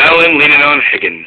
Fallon leaning on Higgins.